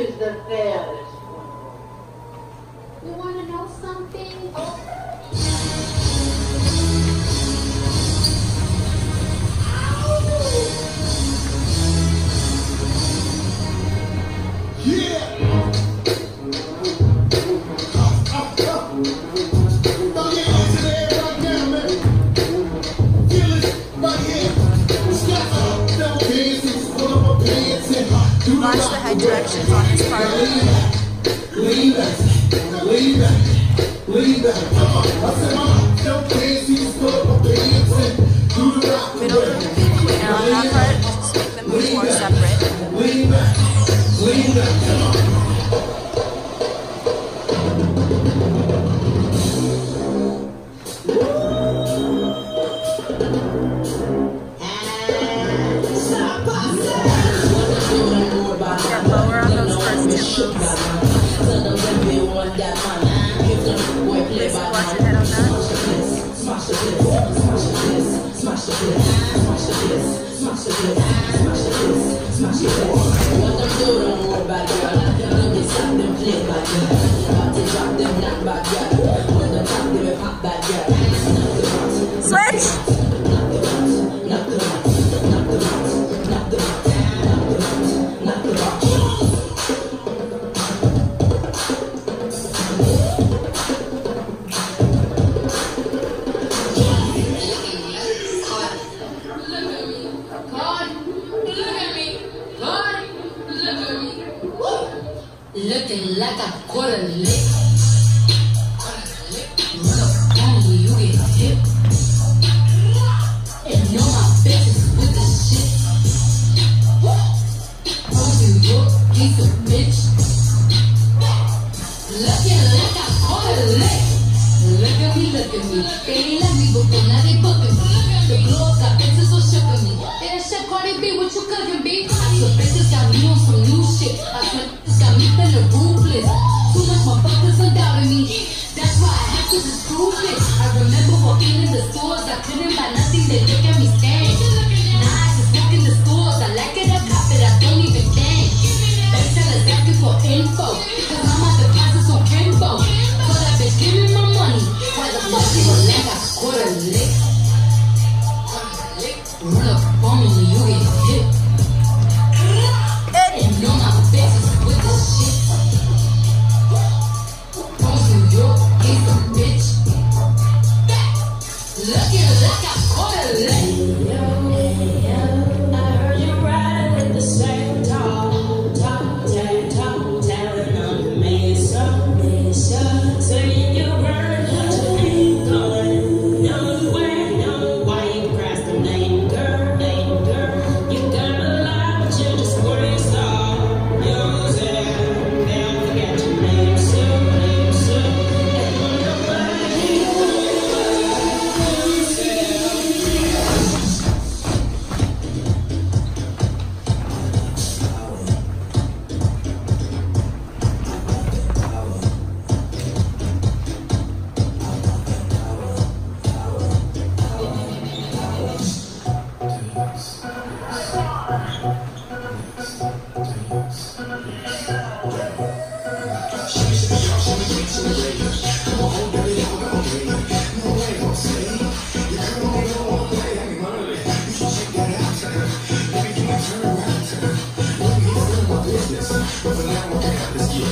is the fairest one? You wanna know something? Watch the head directions on this part. Lean back, lean back, lean back. Come on, I said, mama, Switch! Like a quarter lick. Run up me, you get hit. And know my bitches with the shit. From New York, he's a bitch. Looking like a quarter lick. Look at me, look at me. They let me book them, now they booking me. The glow got bitches so shook at me. They done shit Cardi B, what you cooking, B? So bitches got me I have to it. I remember walking in the stores, I couldn't buy nothing. They look at me stand. Now I just walk in the stores. I like it, I cop it, I don't even dance. They tell us asking for info. Cause I'm at the classes on Kimbo. So that bitch, give me my money. Why the fuck you a like a quarter lick? Run up on me, you get hit. Poznajmy każdy z nich.